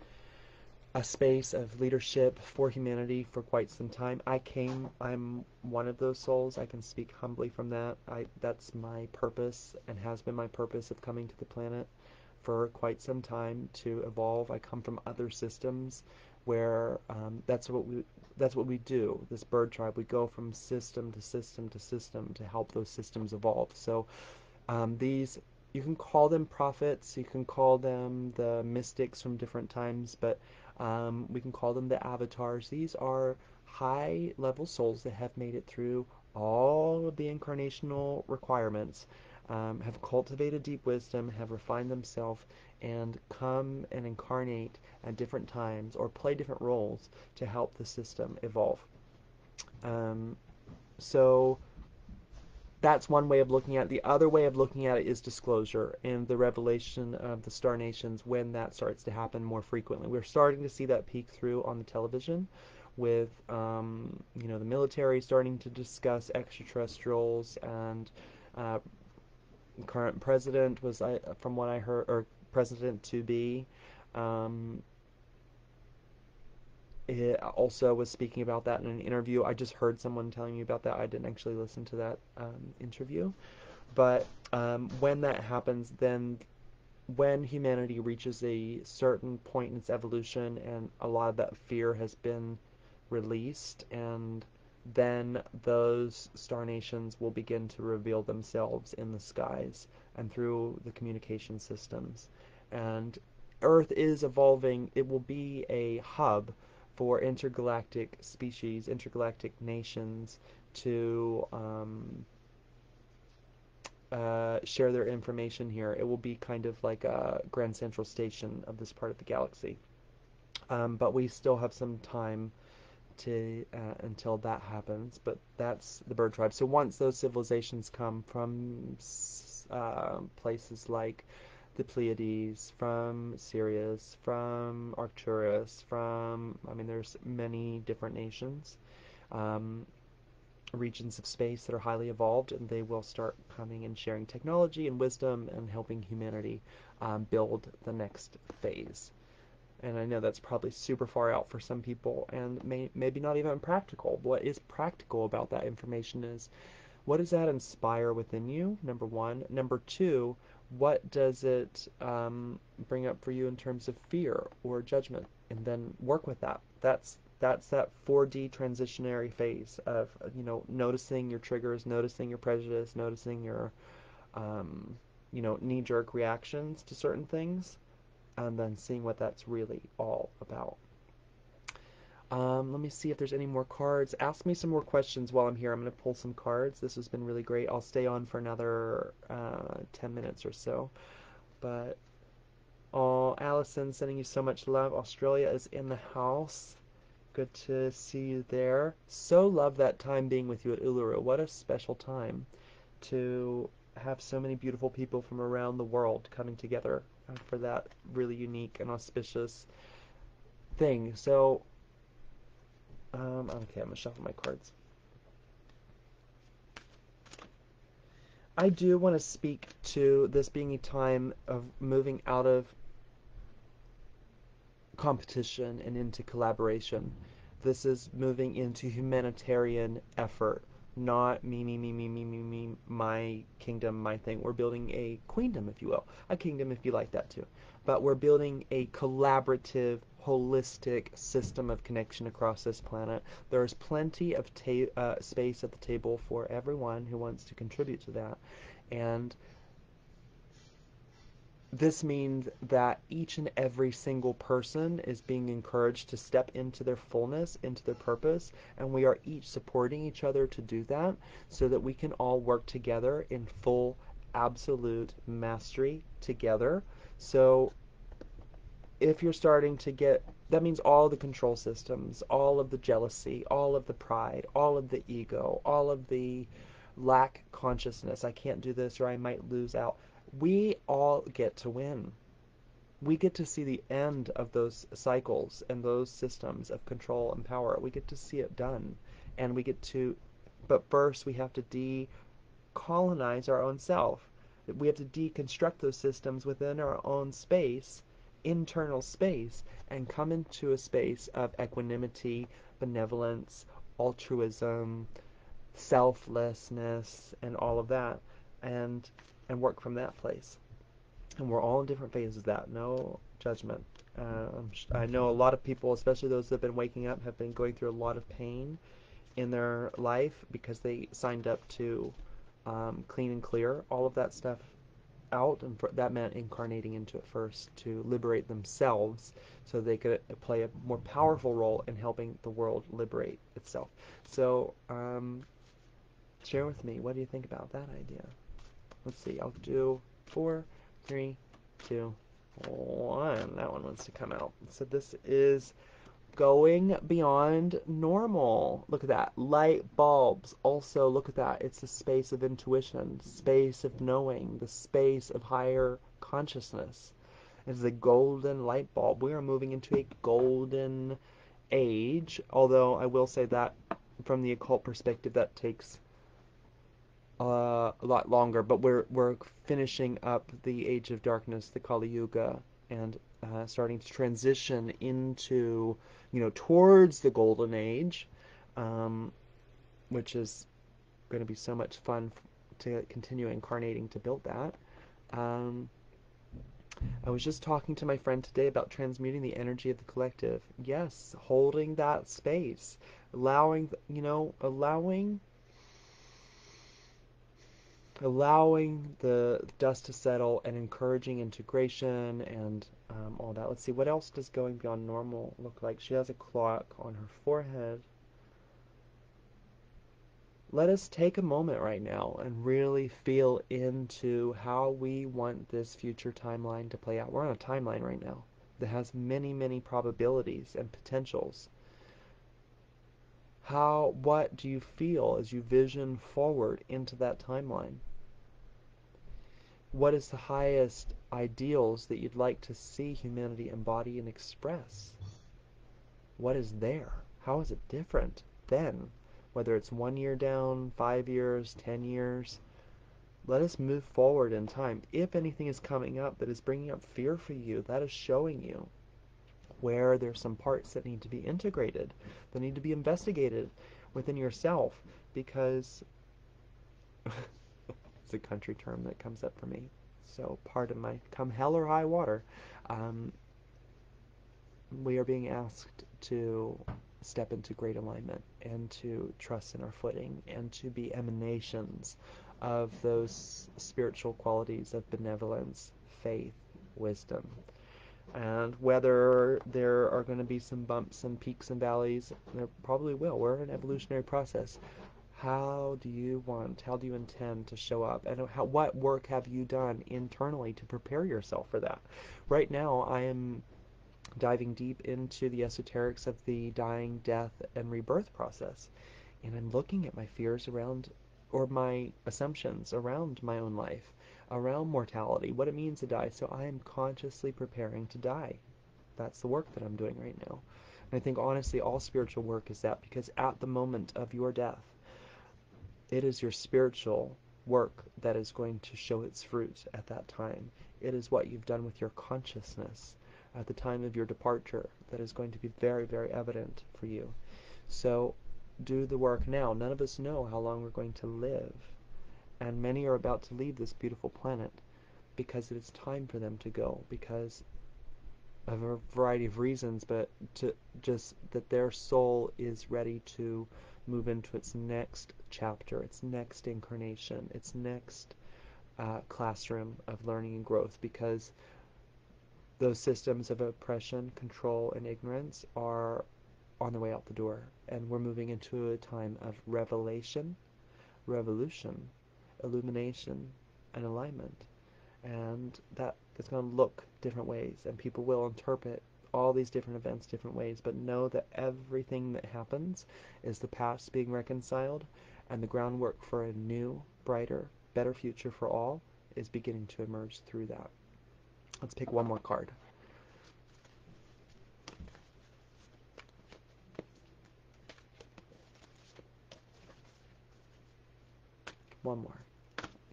a space of leadership for humanity for quite some time. I came, I'm one of those souls. I can speak humbly from that. I, that's my purpose and has been my purpose of coming to the planet for quite some time to evolve. I come from other systems where um, that's what we that's what we do. This bird tribe, we go from system to system to system to help those systems evolve. So um, these you can call them prophets, you can call them the mystics from different times, but um, we can call them the avatars. These are high level souls that have made it through all of the incarnational requirements, um, have cultivated deep wisdom, have refined themselves, and come and incarnate at different times or play different roles to help the system evolve. Um, so that's one way of looking at it. The other way of looking at it is disclosure and the revelation of the star nations when that starts to happen more frequently. We're starting to see that peek through on the television with um, you know the military starting to discuss extraterrestrials and uh, current president was I from what I heard or president to be um, it also was speaking about that in an interview. I just heard someone telling me about that. I didn't actually listen to that um, interview. But um, when that happens, then when humanity reaches a certain point in its evolution and a lot of that fear has been released, and then those star nations will begin to reveal themselves in the skies and through the communication systems. And Earth is evolving, it will be a hub for intergalactic species, intergalactic nations to um, uh, share their information here. It will be kind of like a Grand Central Station of this part of the galaxy. Um, but we still have some time to uh, until that happens. But that's the bird tribe. So once those civilizations come from uh, places like the Pleiades, from Sirius, from Arcturus, from, I mean, there's many different nations, um, regions of space that are highly evolved, and they will start coming and sharing technology and wisdom and helping humanity um, build the next phase. And I know that's probably super far out for some people and may, maybe not even practical. What is practical about that information is what does that inspire within you, number one? Number two, what does it um, bring up for you in terms of fear or judgment, and then work with that. That's that's that 4D transitionary phase of you know noticing your triggers, noticing your prejudice, noticing your um, you know knee-jerk reactions to certain things, and then seeing what that's really all about. Um, let me see if there's any more cards. Ask me some more questions while I'm here. I'm going to pull some cards. This has been really great. I'll stay on for another uh, 10 minutes or so. But, oh, Allison, sending you so much love. Australia is in the house. Good to see you there. So love that time being with you at Uluru. What a special time to have so many beautiful people from around the world coming together for that really unique and auspicious thing. So um, okay, I'm gonna shuffle my cards. I do want to speak to this being a time of moving out of competition and into collaboration. This is moving into humanitarian effort, not me, me, me, me, me, me, me, my kingdom, my thing. We're building a queendom, if you will, a kingdom, if you like that too. But we're building a collaborative, holistic system of connection across this planet. There's plenty of ta- uh, space at the table for everyone who wants to contribute to that. And this means that each and every single person is being encouraged to step into their fullness, into their purpose, and we are each supporting each other to do that so that we can all work together in full, absolute mastery together. So if you're starting to get that means all the control systems, all of the jealousy, all of the pride, all of the ego, all of the lack consciousness. I can't do this or I might lose out we all get to win. We get to see the end of those cycles and those systems of control and power. We get to see it done. And we get to, but first we have to decolonize our own self. We have to deconstruct those systems within our own space, internal space, and come into a space of equanimity, benevolence, altruism, selflessness, and all of that. And and work from that place. And we're all in different phases of that. No judgment. Uh, I know a lot of people, especially those that have been waking up, have been going through a lot of pain in their life because they signed up to um, clean and clear all of that stuff out, and for, that meant incarnating into it first to liberate themselves, so they could play a more powerful role in helping the world liberate itself. So, um, share with me, what do you think about that idea? Let's see, I'll do four, three, two, one. That one wants to come out. So this is going beyond normal. Look at that. Light bulbs. Also, look at that. It's the space of intuition, space of knowing, the space of higher consciousness. It's a golden light bulb. We are moving into a golden age, although I will say that from the occult perspective, that takes uh, a lot longer, but we're we're finishing up the Age of Darkness, the Kali Yuga, and uh, starting to transition into, you know, towards the Golden Age, um, which is going to be so much fun to continue incarnating to build that. Um, I was just talking to my friend today about transmuting the energy of the collective. Yes, holding that space, allowing, you know, allowing allowing the dust to settle and encouraging integration and um, all that. Let's see, what else does going beyond normal look like? She has a clock on her forehead. Let us take a moment right now and really feel into how we want this future timeline to play out. We're on a timeline right now that has many, many probabilities and potentials. How, what do you feel as you vision forward into that timeline? What is the highest ideals that you'd like to see humanity embody and express? What is there? How is it different then? Whether it's one year down, five years, ten years, let us move forward in time. If anything is coming up that is bringing up fear for you, that is showing you where there's some parts that need to be integrated, that need to be investigated within yourself, because *laughs* a country term that comes up for me. So, pardon my come hell or high water. Um, we are being asked to step into great alignment and to trust in our footing and to be emanations of those spiritual qualities of benevolence, faith, wisdom, and whether there are going to be some bumps and peaks and valleys, there probably will. We're an evolutionary process. How do you want, how do you intend to show up? And how, what work have you done internally to prepare yourself for that? Right now, I am diving deep into the esoterics of the dying, death, and rebirth process. And I'm looking at my fears around, or my assumptions around my own life around mortality, what it means to die. So I am consciously preparing to die. That's the work that I'm doing right now. And I think honestly, all spiritual work is that because at the moment of your death, it is your spiritual work that is going to show its fruit at that time. It is what you've done with your consciousness at the time of your departure that is going to be very, very evident for you. So do the work now. None of us know how long we're going to live. And many are about to leave this beautiful planet because it is time for them to go, because of a variety of reasons, but to just that their soul is ready to move into its next chapter, its next incarnation, its next uh, classroom of learning and growth, because those systems of oppression, control, and ignorance are on the way out the door. And we're moving into a time of revelation, revolution, illumination, and alignment. And that is going to look different ways, and people will interpret all these different events different ways, but know that everything that happens is the past being reconciled, and the groundwork for a new, brighter, better future for all is beginning to emerge through that. Let's pick one more card. One more.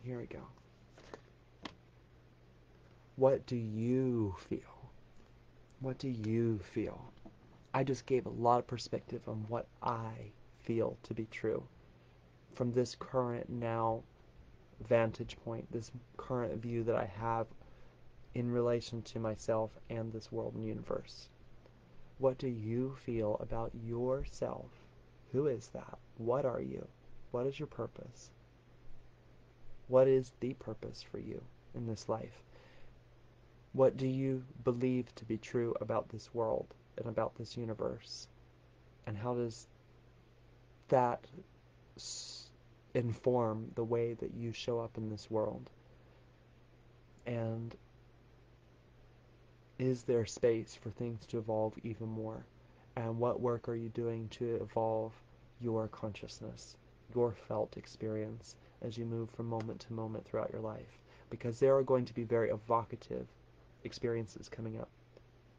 Here we go. What do you feel? What do you feel? I just gave a lot of perspective on what I feel to be true from this current now vantage point, this current view that I have in relation to myself and this world and universe. What do you feel about yourself? Who is that? What are you? What is your purpose? What is the purpose for you in this life? What do you believe to be true about this world and about this universe? And how does that inform the way that you show up in this world? And is there space for things to evolve even more? And what work are you doing to evolve your consciousness, your felt experience as you move from moment to moment throughout your life? Because there are going to be very evocative experiences coming up.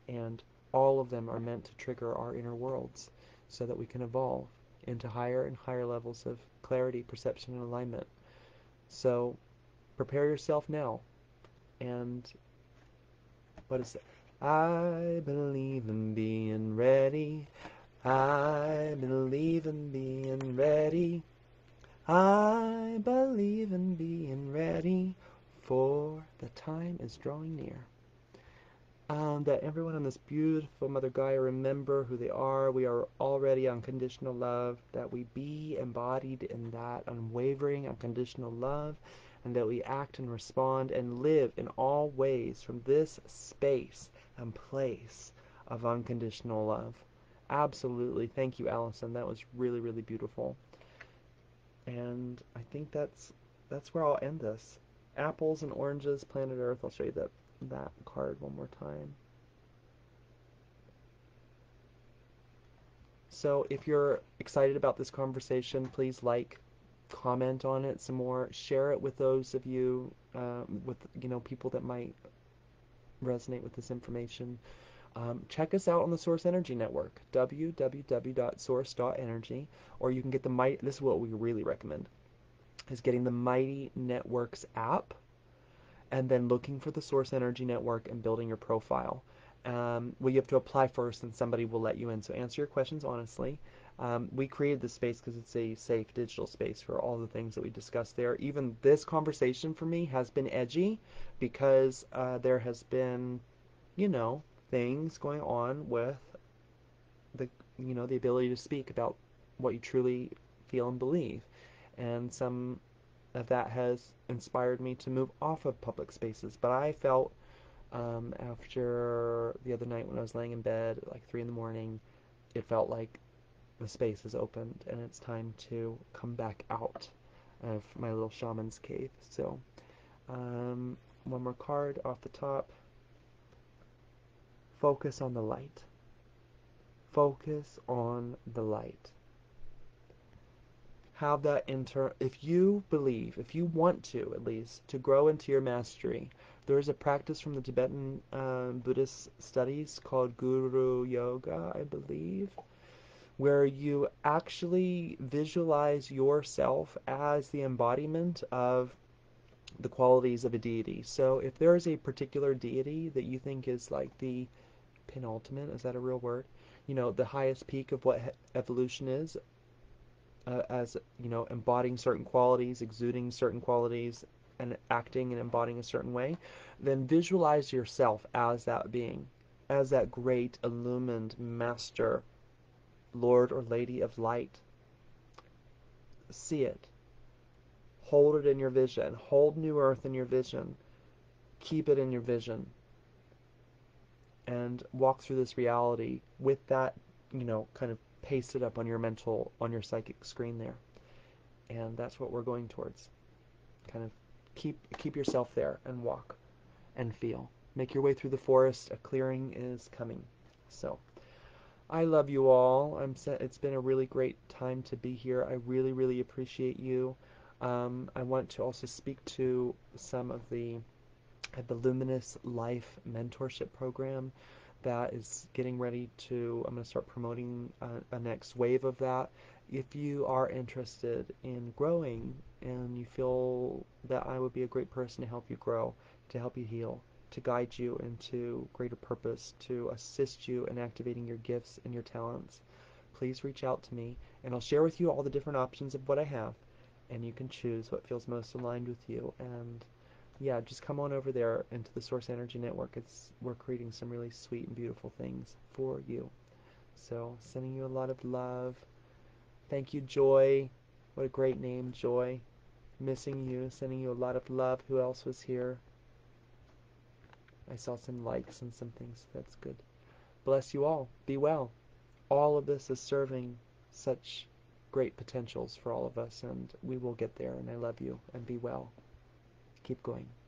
And all of them are meant to trigger our inner worlds so that we can evolve into higher and higher levels of clarity, perception, and alignment. So prepare yourself now and what is it? I believe in being ready. I believe in being ready. I believe in being ready, for the time is drawing near. Um, that everyone on this beautiful Mother Gaia remember who they are. We are already unconditional love. That we be embodied in that unwavering, unconditional love and that we act and respond and live in all ways from this space and place of unconditional love. Absolutely. Thank you, Allison. That was really, really beautiful. And I think that's that's where I'll end this. Apples and oranges, planet Earth. I'll show you that that card one more time. So if you're excited about this conversation, please like, comment on it some more, share it with those of you, um, with you know people that might resonate with this information. Um, check us out on the Source Energy Network, www.source.energy, or you can get the Mighty. This is what we really recommend: is getting the Mighty Networks app, and then looking for the Source Energy Network and building your profile. Um, well, you have to apply first, and somebody will let you in. So answer your questions honestly. Um, we created this space because it's a safe digital space for all the things that we discussed there. Even this conversation for me has been edgy because uh, there has been, you know, things going on with the, you know, the ability to speak about what you truly feel and believe, and some of that has inspired me to move off of public spaces. But I felt um, after the other night when I was laying in bed at like three in the morning, it felt like the space is opened and it's time to come back out of my little shaman's cave. So, um, one more card off the top. Focus on the light. Focus on the light. Have that inter. If you believe, if you want to at least, to grow into your mastery, there is a practice from the Tibetan uh, Buddhist studies called Guru Yoga, I believe where you actually visualize yourself as the embodiment of the qualities of a deity. So if there is a particular deity that you think is like the penultimate, is that a real word? You know, the highest peak of what evolution is, uh, as, you know, embodying certain qualities, exuding certain qualities, and acting and embodying a certain way, then visualize yourself as that being, as that great illumined master, Lord or Lady of light. See it. Hold it in your vision. Hold New Earth in your vision. Keep it in your vision. And walk through this reality with that, you know, kind of pasted up on your mental, on your psychic screen there. And that's what we're going towards. Kind of keep keep yourself there and walk and feel. Make your way through the forest. A clearing is coming. So, I love you all. I'm it's been a really great time to be here. I really really appreciate you. Um, I want to also speak to some of the the Luminous Life Mentorship Program that is getting ready to. I'm going to start promoting a, a next wave of that. If you are interested in growing and you feel that I would be a great person to help you grow, to help you heal, to guide you into greater purpose, to assist you in activating your gifts and your talents, please reach out to me and I'll share with you all the different options of what I have and you can choose what feels most aligned with you. And yeah, just come on over there into the Source Energy Network. It's we're creating some really sweet and beautiful things for you. So sending you a lot of love. Thank you, Joy. What a great name, Joy. Missing you, sending you a lot of love. Who else was here? I saw some likes and some things. That's good. Bless you all. Be well. All of this is serving such great potentials for all of us, and we will get there. And I love you, and be well. Keep going.